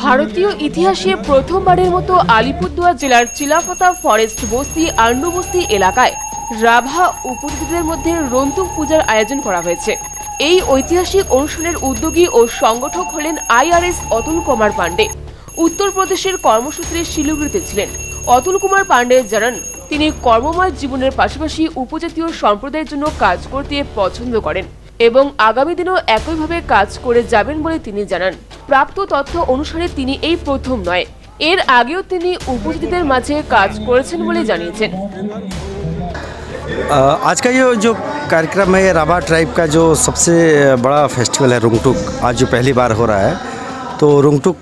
ভারতীয় ইতিহাসে প্রথমবারের মতো আলিপুরদুয়ার জেলার চিলাফতা ফরেস্ট বস্তি আন্ডু বস্তি এলাকায় রাভা উপজাতিদের মধ্যে রন্তুক পূজার আয়োজন করা হয়েছে। এই ঐতিহাসিক অনুষ্ঠানের উদ্যোগী ও সংগঠক হলেন আইআরএস অতুল কুমার পাণ্ডে। উত্তরপ্রদেশের কর্মসূত্রে শিলিগুড়িতে ছিলেন। অতুল কুমার পাণ্ডে জানান, তিনি কর্মময় জীবনের পাশাপাশি উপজাতীয় সম্প্রদায়ের জন্য কাজ করতে পছন্দ করেন। এবং আগামী দিনেও একইভাবে কাজ করে যাবেন বলে তিনি জানান প্রাপ্ত তথ্য অনুসারে তিনি এই প্রথম নয় এর আগেও তিনি উপজাতিদের মাঝে কাজ করেছেন বলে জানিয়েছেন अ, आज का ये जो कार्यक्रम है ये राभा ट्राइब का जो सबसे बड़ा फेस्टिवल है रुंगटुक आज जो पहली बार हो रहा है तो रुंगटुक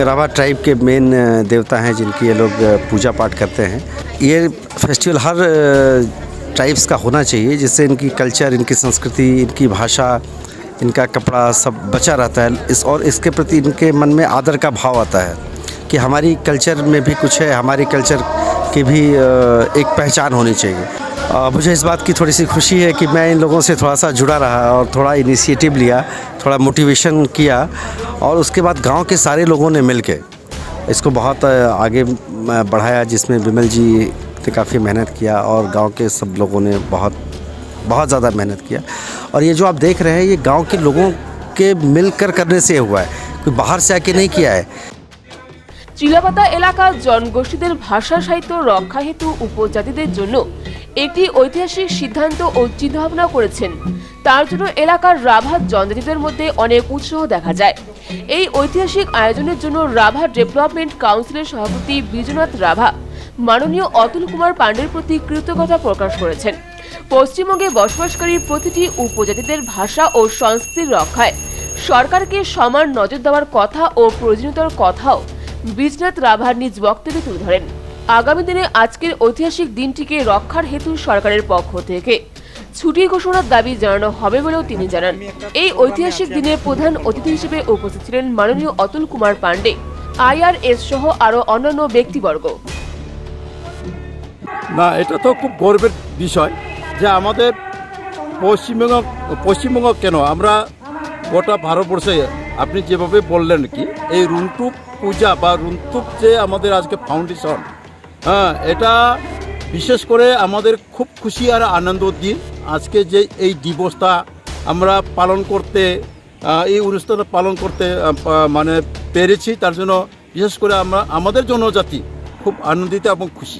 राभा ट्राइब के मेन देवता हैं जिनकी ये लोग पूजा पाठ करते हैं ये फेस्टिवल हर ट्राइब्स का होना चाहिए, जिससे इनकी कल्चर इनकी संस्कृति, इनकी भाषा, इनका कपड़ा सब बचा रहता है। इस और इसके प्रति इनके मन में आदर का भाव आता है कि हमारी कल्चर में भी कुछ है, हमारी कल्चर की भी एक पहचान होनी चाहिए। मुझे इस बात की थोड़ी सी खुशी है कि मैं इन लोगों से थोड़ा सा जुड़ा रहा और थोड़ा इनिशिएटिव लिया, थोड़ा मोटिवेशन किया और उसके बाद गाँव के सारे लोगों ने मिल इसको बहुत आगे बढ़ाया, जिसमें विमल जी ने काफ़ी मेहनत किया और गांव के सब लोगों ने बहुत बहुत ज़्यादा मेहनत किया और ये जो आप देख रहे हैं ये गांव के लोगों के मिलकर करने से हुआ है कोई बाहर से आके नहीं किया है চিলাপাতা এলাকার জনগোষ্ঠীদের ভাষা সাহিত্য রক্ষা হেতু উপজাতিদের জন্য একটি ঐতিহাসিক সিদ্ধান্ত ও চিন্তাভাবনা করেছেন তার জন্য এলাকার রাভা জনজাতিদের মধ্যে অনেক উৎসাহ দেখা যায় এই ঐতিহাসিক আয়োজনের জন্য রাভা ডেভেলপমেন্ট কাউন্সিলের সভাপতি বিজনাথ রাভা মাননীয় অতুল কুমার পাণ্ডের প্রতি কৃতজ্ঞতা প্রকাশ করেছেন। পশ্চিমবঙ্গে বসবাসকারী প্রতিটি উপজাতিদের ভাষা ও সংস্কৃতির রক্ষায় সরকারকে সমান নজর দেওয়ার কথা ও প্রয়োজনীয়তার কথাও বিজনাথ রাভার নিজ বক্তব্যে তুলে ধরেন। আগামী দিনে আজকের ঐতিহাসিক দিনটিকে রক্ষার হেতু সরকারের পক্ষ থেকে ছুটি ঘোষণার দাবি জানানো হবে বলেও তিনি জানান। এই ঐতিহাসিক দিনে প্রধান অতিথি হিসেবে উপস্থিত ছিলেন মাননীয় অতুল কুমার পাণ্ডে, আইআরএস সহ আরও অন্যান্য ব্যক্তিবর্গ। না, এটা তো খুব গর্বের বিষয় যে আমাদের পশ্চিমবঙ্গ পশ্চিমবঙ্গ কেন? আমরা গোটা ভারতবর্ষে, আপনি যেভাবে বললেন কি, এই রুন্টুক পূজা বা রুন্টুক যে আমাদের আজকে ফাউন্ডেশন হ্যাঁ এটা বিশেষ করে আমাদের খুব খুশি আর আনন্দ দিন। আজকে যে এই দিবসটা আমরা পালন করতে এই অনুষ্ঠানটা পালন করতে মানে পেরেছি, তার জন্য বিশেষ করে আমরা, আমাদের জনজাতি খুব আনন্দিত এবং খুশি।